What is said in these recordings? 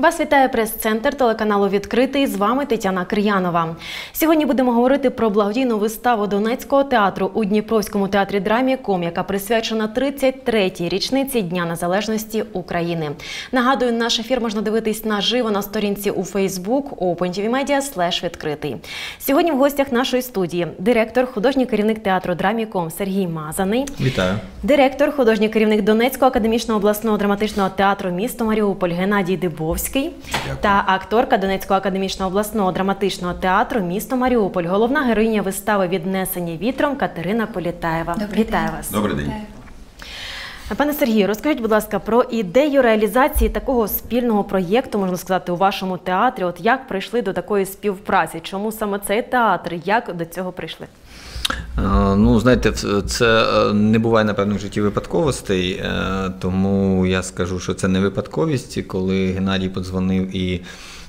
Вас вітає прес-центр телеканалу Відкритий. З вами Тетяна Кир'янова. Сьогодні будемо говорити про благодійну виставу Донецького театру у Дніпровському театрі драмі Ком, яка присвячена 33-й річниці Дня Незалежності України. Нагадую, наш ефір можна дивитись наживо на сторінці у Facebook OpenTVMedia відкритий. Сьогодні в гостях нашої студії директор, художній керівник театру драмі Ком Сергій Мазаний. Вітаю. Директор, художній керівник Донецького академічного обласного драматичного театру місто Маріуполь Геннадій Дибовський та акторка Донецького академічного обласного драматичного театру місто Маріуполь. Головна героїня вистави Віднесені вітром Катерина Політаєва. Добрий Вітаю день. вас. Добрий день. Пане Сергію, розкажіть, будь ласка, про ідею реалізації такого спільного проєкту, можна сказати, у вашому театрі. От як прийшли до такої співпраці? Чому саме цей театр? Як до цього прийшли? Ну, знаєте, це е, не буває, напевно, в житті випадковостей, е, тому я скажу, що це не випадковість, коли Геннадій подзвонив і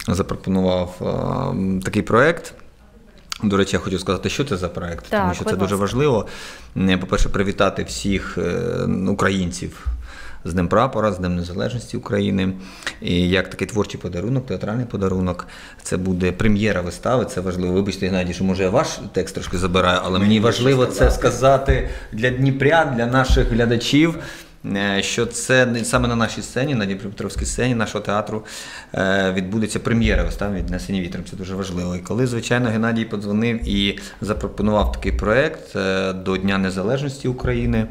запропонував е, такий проект. До речі, я хочу сказати, що це за проект, Так, тому що це дуже важливо. Е, По-перше, привітати всіх е, українців з Днем прапора, з Днем Незалежності України. І як такий творчий подарунок, театральний подарунок. Це буде прем'єра вистави. Це важливо. Вибачте, Геннадій, що може я ваш текст трошки забираю, але мені важливо це сказати для Дніпрян, для наших глядачів. Е, Що це саме на нашій сцені, на Дніпропетровській сцені нашого театру е, відбудеться прем'єра вистави віднесені вітром. Це дуже важливо. І коли, звичайно, Геннадій подзвонив і запропонував такий проект е, до Дня Незалежності України.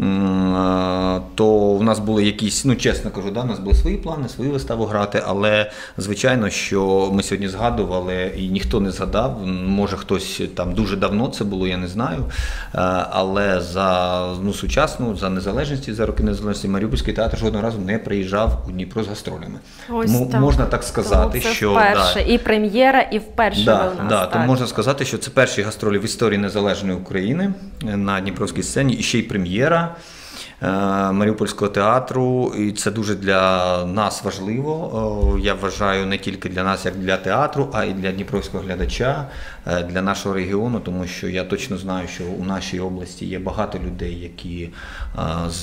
М, е, То в нас були якісь, ну чесно кажу, да, у нас були свої плани, свою виставу грати, але звичайно, що ми сьогодні згадували, і ніхто не згадав. Може, хтось там дуже давно це було, я не знаю. Е, Але за ну, сучасну, за незалежність, за роки незалежності Маріупольський театр жодного разу не приїжджав у Дніпро з гастролями. Ось Мо- так. Можна так сказати, Тому це що вперше да, і прем'єра, і вперше Да, у нас. да, так. тому можна сказати, що це перші гастролі в історії незалежної України е, на Дніпровській сцені, і ще й прем'єра е, Маріупольського театру. І це дуже для нас важливо. Я вважаю не тільки для нас, як для театру, а й для дніпровського глядача, е, для нашого регіону, тому що я точно знаю, що у нашій області є багато людей, які е, з,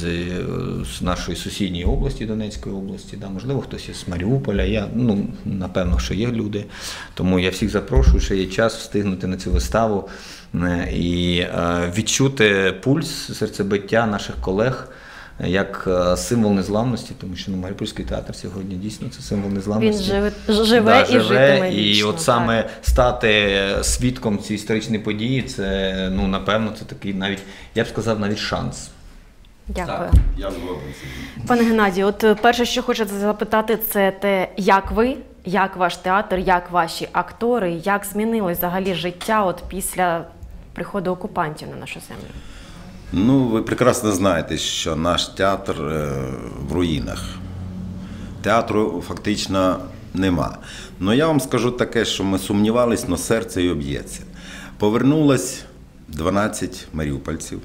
з нашої сусідньої області, Донецької області, да, можливо, хтось із Маріуполя. Я ну напевно, що є люди. Тому я всіх запрошую, що є час встигнути на цю виставу е, і е, відчути пульс серцебиття наших колег. Як е, символ незламності, тому що ну, Маріупольський театр сьогодні дійсно це символ Він незламності. живе, живе і житиме І вічно, от саме стати свідком цієї історичної події, це ну напевно це такий навіть, я б сказав, навіть шанс. Дякую. Я згоден. Пане Геннадію, от е, перше, що хочеться запитати, це те, як ви, як ваш театр, як ваші актори, як змінилось взагалі життя от після приходу окупантів на нашу землю? Ну, ви прекрасно знаєте, що наш театр е, в руїнах. Театру фактично нема. Ну я вам скажу таке, що ми сумнівались, але серце й об'ється. Повернулось 12 маріупольців,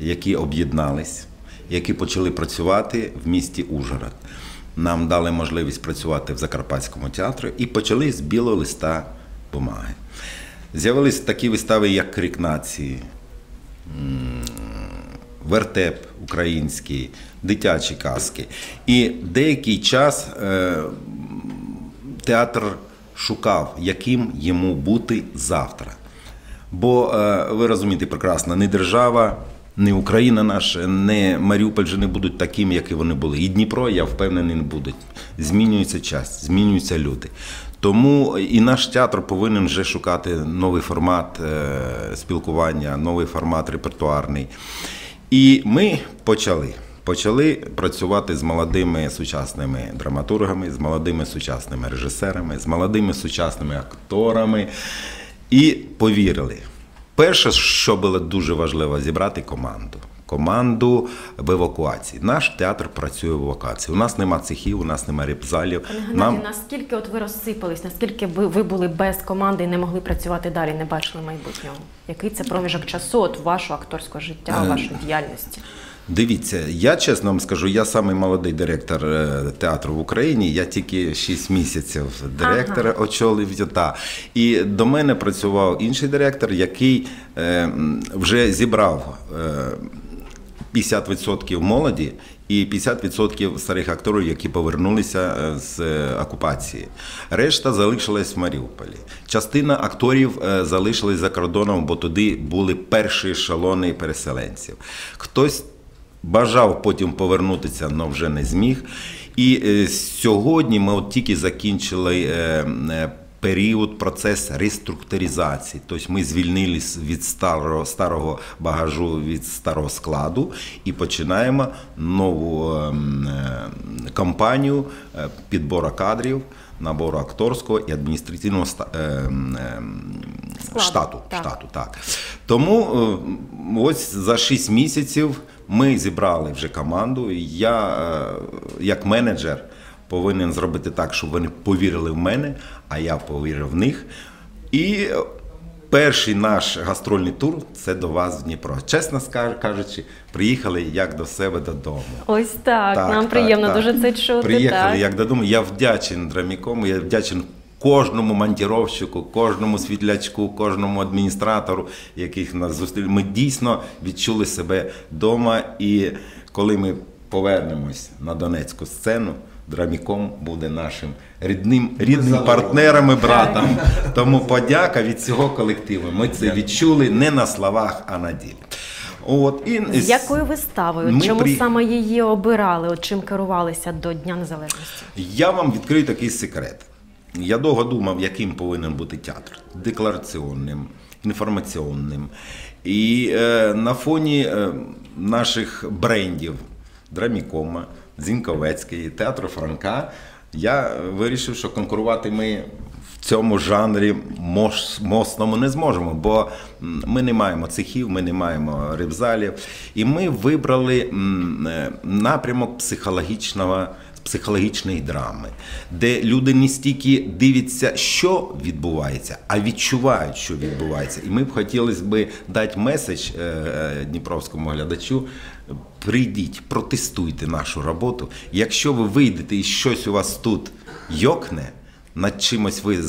які об'єднались, які почали працювати в місті Ужгород. Нам дали можливість працювати в Закарпатському театрі і почали з білого листа бумаги. З'явились такі вистави, як Крик нації, вертеп український, дитячі казки. І деякий час е, театр шукав, яким йому бути завтра. Бо е, ви розумієте прекрасно, не держава, не Україна наша, не Маріуполь вже не будуть такими, які вони були. І Дніпро, я впевнений, не будуть. Змінюється час, змінюються люди. Тому і наш театр повинен вже шукати новий формат е, спілкування, новий формат репертуарний. І ми почали. Почали працювати з молодими сучасними драматургами, з молодими сучасними режисерами, з молодими сучасними акторами. І повірили. Перше, що було дуже важливо, зібрати команду. Команду в евакуації. Наш театр працює в евакуації. У нас нема цехів, у нас нема репзалів. Пане Геннадію, наскільки от ви розсипались, наскільки ви, ви були без команди і не могли працювати далі, не бачили майбутнього? Який це проміжок часу от вашого акторського життя, Е, вашої діяльності? Дивіться, я чесно вам скажу, я самий молодий директор е, театру в Україні. Я тільки 6 місяців директора Ага. очолив. Та. І до мене працював інший директор, який е, вже зібрав. Е, 50% молоді і 50% старих акторів, які повернулися е, з е, окупації. Решта залишилась в Маріуполі. Частина акторів е, залишилась за кордоном, бо туди були перші ешелони переселенців. Хтось бажав потім повернутися, але вже не зміг. І сьогодні ми от тільки закінчили. Е, е, Період, процес реструктуризації. Тобто ми звільнились від старого, старого багажу, від старого складу і починаємо нову ем, е, кампанію е, підбору кадрів, набору акторського і адміністративного ста- ем, ем, штату. так. штату так. Тому е, ось за 6 місяців ми зібрали вже команду. Я, е, як менеджер, повинен зробити так, щоб вони повірили в мене, а я повірив в них. І перший наш гастрольний тур це до вас в Дніпро. Чесно кажучи, приїхали як до себе додому. Ось так, нам приємно так. дуже це чути. Приїхали так. як додому. Я вдячен Драмікому, я вдячен кожному монтіровщику, кожному світлячку, кожному адміністратору, яких нас зустріли. Ми дійсно відчули себе вдома. І коли ми повернемось на Донецьку сцену. Драміком буде нашим рідним, рідним партнером і братом. Тому подяка від цього колективу. Ми це відчули не на словах, а на ділі. От, і З якою виставою? Ми Чому при- саме її обирали? От чим керувалися до Дня Незалежності? Я вам відкрию такий секрет. Я довго думав, яким повинен бути театр: деклараційним, інформаційним. І е, на фоні е, наших брендів Драмікома, Зінковецький, театру Франка, я вирішив, що конкурувати ми в цьому жанрі мосному не зможемо, бо ми не маємо цехів, ми не маємо рибзалів. І ми вибрали е, напрямок психологічного психологічної драми, де люди не стільки дивляться, що відбувається, а відчувають, що відбувається. І ми б хотіли би дати меседж е, е, дніпровському глядачу. Прийдіть, протестуйте нашу роботу. Якщо ви вийдете і щось у вас тут йокне, над чимось ви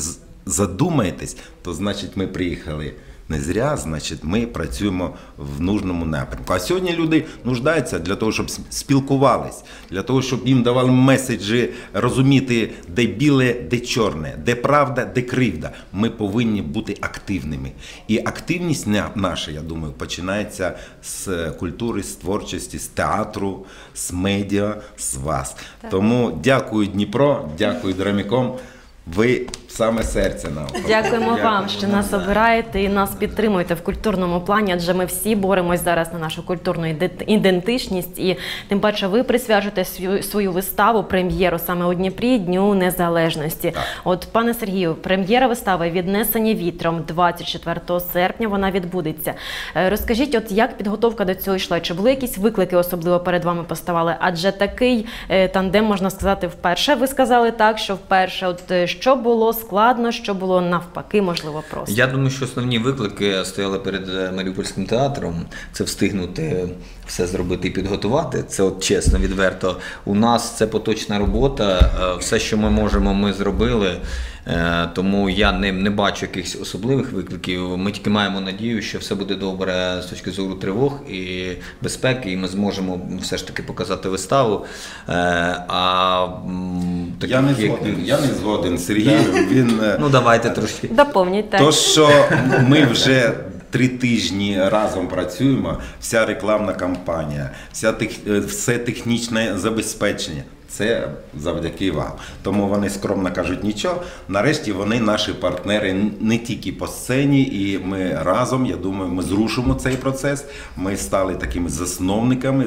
задумаєтесь, то значить ми приїхали не зря, значить, ми працюємо в нужному напрямку. А сьогодні люди нуждаються для того, щоб спілкувались, для того, щоб їм давали меседжі, розуміти, де біле, де чорне, де правда, де кривда. Ми повинні бути активними. І активність наша, я думаю, починається з культури, з творчості, з театру, з медіа, з вас. Тому дякую, Дніпро, дякую Драміком. Ви саме серце нам. Дякуємо вам, що нас обираєте і нас підтримуєте в культурному плані, адже ми всі боремось зараз на нашу культурну іде- ідентичність. І тим паче ви присвячуєте свою, виставу, прем'єру саме у Дніпрі Дню Незалежності. От, пане Сергію, прем'єра вистави Віднесення вітром 24 серпня вона відбудеться. Е, Розкажіть, от як підготовка до цього йшла? Чи були якісь виклики особливо перед вами поставали? Адже такий е, тандем можна сказати вперше. Ви сказали так, що вперше, от е, що було складно, що було навпаки, можливо, просто. Я думаю, що основні виклики стояли перед е, Маріупольським театром. Це встигнути все зробити і підготувати. Це от чесно, відверто. У нас це поточна робота. е, Все, що ми можемо, ми зробили. Е, Тому я не, не бачу якихось особливих викликів. Ми тільки маємо надію, що все буде добре з точки зору тривог і безпеки, і ми зможемо все ж таки показати виставу. Е, А м, Я не як- згоден, я не згоден з Сергієм. Він Ну давайте трошки. Доповніть так. То, що ми вже три тижні разом працюємо, вся рекламна кампанія, вся тех, е, все технічне забезпечення. Це завдяки вам. Тому вони скромно кажуть нічого. Нарешті вони наші партнери не тільки по сцені, і ми разом, я думаю, ми зрушимо цей процес. Ми стали такими засновниками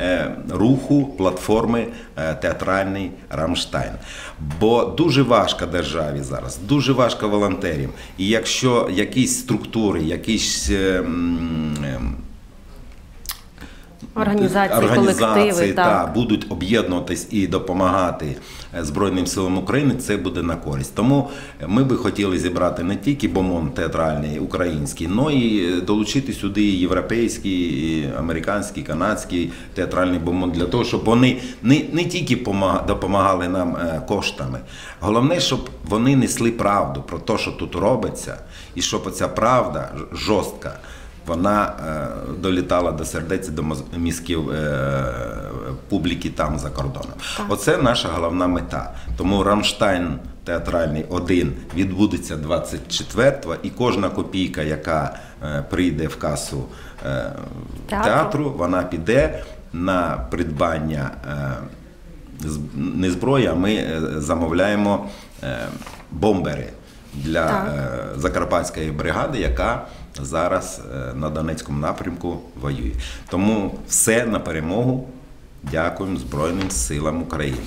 е, руху платформи е, театральний Рамштайн. Бо дуже важко державі зараз, дуже важко волонтерам. І якщо якісь структури, якісь. Е, Організації, організації колективи, та, так. будуть об'єднуватись і допомагати е, Збройним силам України, це буде на користь. Тому ми би хотіли зібрати не тільки бомон театральний український, але і долучити сюди і європейський, і американський, канадський театральний бомон для того, щоб вони не, не тільки пома- допомагали нам е, коштами. Головне, щоб вони несли правду про те, що тут робиться, і щоб ця правда жорстка вона е, долітала до сердець до мізків е, публіки там за кордоном. Оце наша головна мета. Тому Рамштайн театральний 1 відбудеться 24-го, і кожна копійка, яка е, прийде в касу Театру. театру, вона піде на придбання. не зброї, а ми замовляємо бомбери для Так. Закарпатської бригади, яка зараз е, на Донецькому напрямку воює. Тому все на перемогу. Дякуємо Збройним силам України.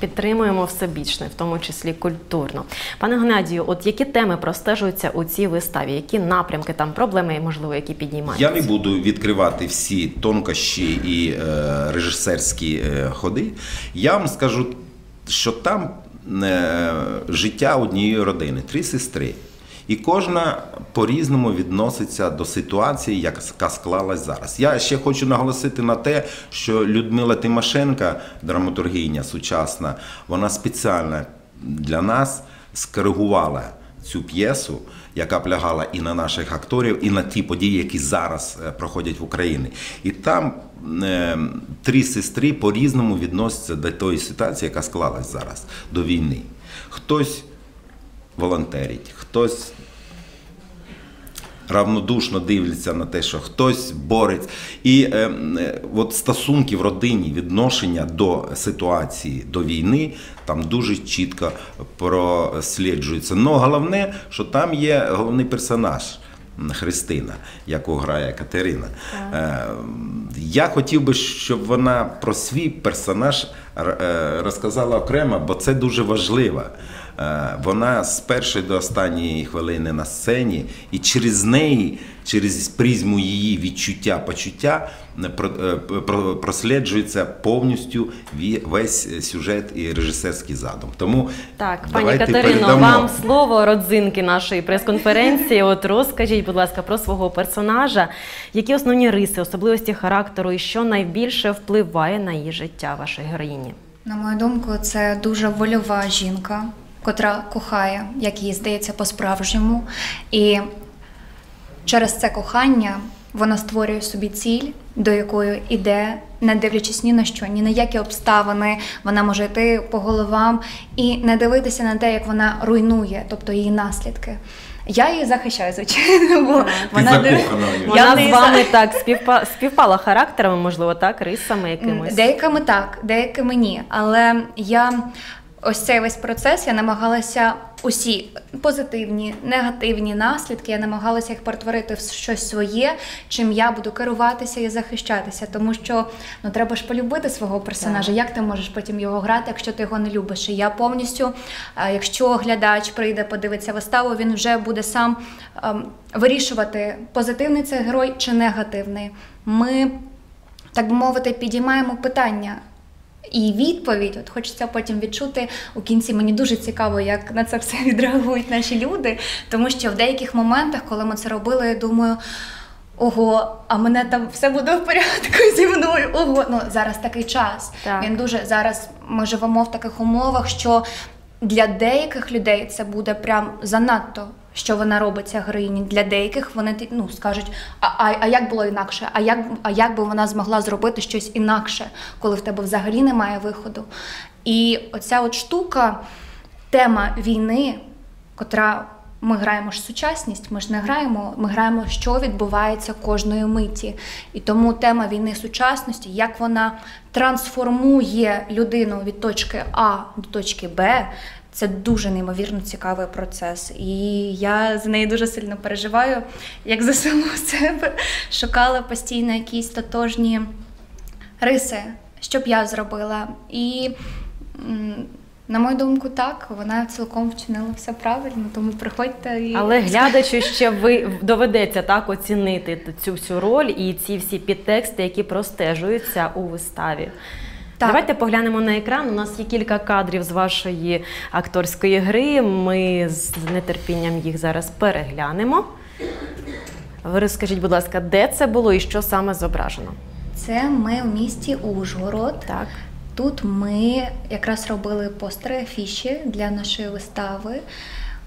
Підтримуємо всебічне, в тому числі культурно. Пане Геннадію, от які теми простежуються у цій виставі? Які напрямки там проблеми, можливо, які піднімаються? Я не буду відкривати всі тонкощі і е, режисерські е, ходи. Я вам скажу, що там е, життя однієї родини, три сестри. І кожна по-різному відноситься до ситуації, яка склалась зараз. Я ще хочу наголосити на те, що Людмила Тимошенка, драматургиня сучасна, вона спеціально для нас скоригувала цю п'єсу, яка плягала і на наших акторів, і на ті події, які зараз е, проходять в Україні. І там е, три сестри по-різному відносяться до тої ситуації, яка склалась зараз, до війни. Хтось волонтерить, хтось равнодушно дивляться на те, що хтось бореться. І е, е, от стосунки в родині, відношення до ситуації, до війни, там дуже чітко просліджується. Ну головне, що там є головний персонаж. Христина, яку грає Катерина. Е, Я хотів би, щоб вона про свій персонаж е, розказала окремо, бо це дуже важливо. Е, Вона з першої до останньої хвилини на сцені, і через неї, через призму її відчуття, почуття е, е, про- просліджується повністю ві- весь сюжет і режисерський задум. Тому Так, пані Катерино, передамо. вам слово родзинки нашої прес-конференції. От розкажіть, будь ласка, про свого персонажа. Які основні риси, особливості характеру і що найбільше впливає на її життя вашої героїні? На мою думку, це дуже вольова жінка, котра кохає, як їй здається, по-справжньому. І через це кохання вона створює собі ціль, до якої іде, не дивлячись ні на що, ні на які обставини. Вона може йти по головам і не дивитися на те, як вона руйнує, тобто її наслідки. Я її захищаю, звичайно, бо вона див- Я Вона з вами за- так співпа... співпала характерами, можливо, так, рисами якимось. Деякими так, деякими ні. Але я ось цей весь процес я намагалася усі позитивні, негативні наслідки, я намагалася їх перетворити в щось своє, чим я буду керуватися і захищатися. Тому що ну треба ж полюбити свого персонажа. Як ти можеш потім його грати, якщо ти його не любиш? І я повністю, е, якщо глядач прийде, подивиться виставу, він вже буде сам ем, вирішувати, позитивний це герой чи негативний. Ми так би мовити, підіймаємо питання. І відповідь, от хочеться потім відчути у кінці. Мені дуже цікаво, як на це все відреагують наші люди. Тому що в деяких моментах, коли ми це робили, я думаю. Ого, а мене там все буде в порядку зі мною. Ого, ну зараз такий час. Так. Він дуже зараз. Ми живемо в таких умовах, що для деяких людей це буде прям занадто, що вона робить ця героїні. Для деяких вони ну, скажуть, а, а, а як було інакше? А як, а як би вона змогла зробити щось інакше, коли в тебе взагалі немає виходу? І оця от штука, тема війни, котра ми граємо ж сучасність, ми ж не граємо, ми граємо, що відбувається кожної миті. І тому тема війни сучасності, як вона трансформує людину від точки А до точки Б. Це дуже неймовірно цікавий процес. І я за неї дуже сильно переживаю, як за саму себе. Шукала постійно якісь тотожні риси, що б я зробила. І на мою думку, так, вона цілком вчинила все правильно, тому приходьте і Але глядачу ще ви доведеться так оцінити цю всю роль і ці всі підтексти, які простежуються у виставі. Так. Давайте поглянемо на екран. У нас є кілька кадрів з вашої акторської гри. Ми з нетерпінням їх зараз переглянемо. Ви розкажіть, будь ласка, де це було і що саме зображено? це ми в місті Ужгород. Так. Тут ми якраз робили постери, афіші для нашої вистави.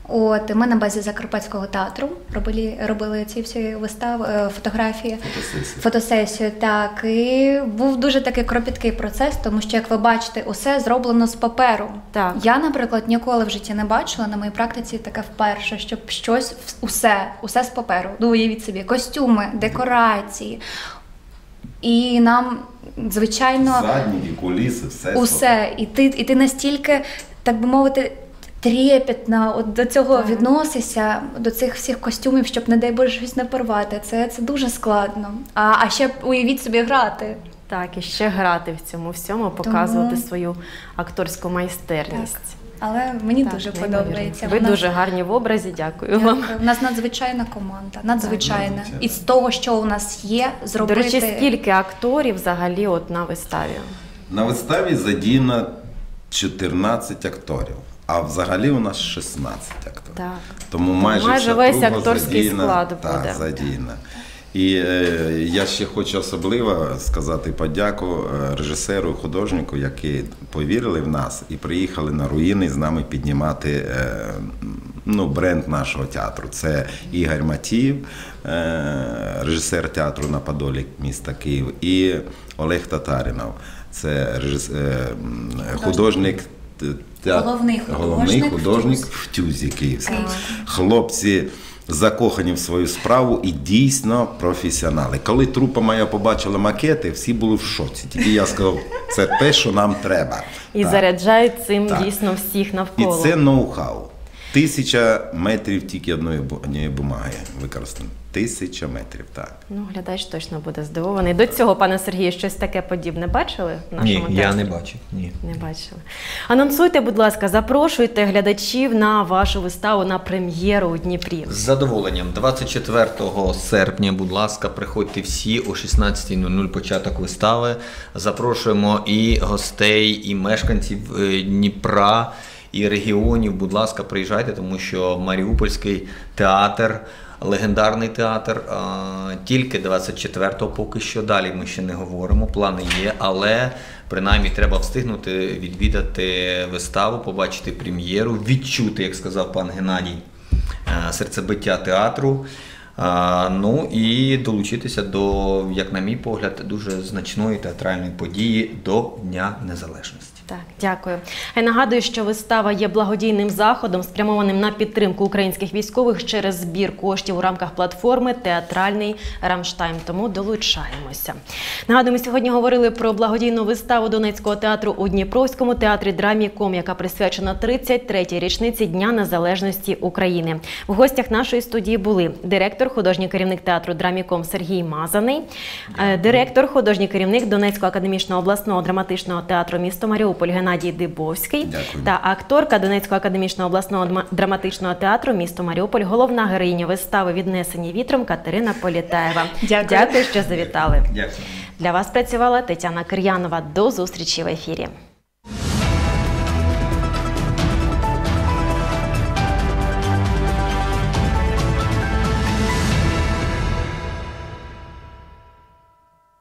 От ми на базі Закарпатського театру робили, робили ці всі вистави, е, фотографії, Фотосесію. фотосесію. Так, і був дуже такий кропіткий процес, тому що, як ви бачите, усе зроблено з паперу. Так. Я, наприклад, ніколи в житті не бачила на моїй практиці таке вперше, щоб щось усе, усе з паперу. Ну, уявіть собі, костюми, декорації. І нам, звичайно, Задні і куліси, все. усе. І ти, і ти настільки, так би мовити, трепетно от до цього Так. відносишся, до цих всіх костюмів, щоб, не дай Боже, щось не порвати. Це, це дуже складно. А, а ще уявіть собі грати. Так, і ще грати в цьому всьому, показувати свою акторську майстерність. Але мені Так, дуже неймовірно. подобається. Ви нас- дуже гарні в образі, дякую вам. У нас надзвичайна команда, надзвичайна. Надзвичайна. І з того, що у нас є, До зробити. речі, скільки акторів взагалі от на виставі? На виставі задіяно 14 акторів, а взагалі у нас 16 акторів. Так. Тому майже, майже весь акторський задіяна, склад так, буде. задіяна. І е, я ще хочу особливо сказати подяку е, режисеру і художнику, які повірили в нас і приїхали на руїни з нами піднімати е, ну, бренд нашого театру. Це Ігор Матіїв, е, режисер театру на Подолі міста Київ, і Олег Татаринов. Це режис, е, художник. Те- Головний головний художник в художник Тюзі. в Тюзі. Київській. Хлопці закохані в свою справу і дійсно професіонали. Коли трупа моя побачила макети, всі були в шоці. Тільки я сказав, це те, що нам треба. І Так. заряджають цим Так. дійсно всіх І навколо. це ноу-хау. Тисяча метрів тільки одної, однієї бумаги використано. Тисяча метрів, так. Ну, глядач точно буде здивований. До цього, пане Сергію, щось таке подібне бачили в нашому Ні, я не бачив. Ні. Не бачили. Анонсуйте, будь ласка, запрошуйте глядачів на вашу виставу на прем'єру у Дніпрі. З задоволенням. 24 серпня, будь ласка, приходьте всі о 16.00 початок вистави. Запрошуємо і гостей, і мешканців е, Дніпра, і регіонів. Будь ласка, приїжджайте, тому що Маріупольський театр. Легендарний театр тільки 24-го поки що далі ми ще не говоримо. Плани є, але принаймні треба встигнути відвідати виставу, побачити прем'єру, відчути, як сказав пан Геннадій, е, серцебиття театру. Ну і долучитися до, як на мій погляд, дуже значної театральної події до Дня Незалежності. Так, дякую. Я нагадую, що вистава є благодійним заходом, спрямованим на підтримку українських військових через збір коштів у рамках платформи Театральний Рамштайн. Тому долучаємося. Нагадую, ми сьогодні говорили про благодійну виставу Донецького театру у Дніпровському театрі драмі Ком, яка присвячена 33-й річниці Дня Незалежності України. В гостях нашої студії були директор, художній керівник театру Драміком Сергій Мазаний, е, директор, художній керівник Донецького академічного обласного драматичного театру місто Маріуполь Геннадій Дибовський Дякую. та акторка Донецького академічного обласного драматичного театру місто Маріуполь, головна героїня вистави Віднесені вітром Катерина Політаєва. Дякую. Дякую, що завітали. Дякую. Для вас працювала Тетяна Кир'янова. До зустрічі в ефірі.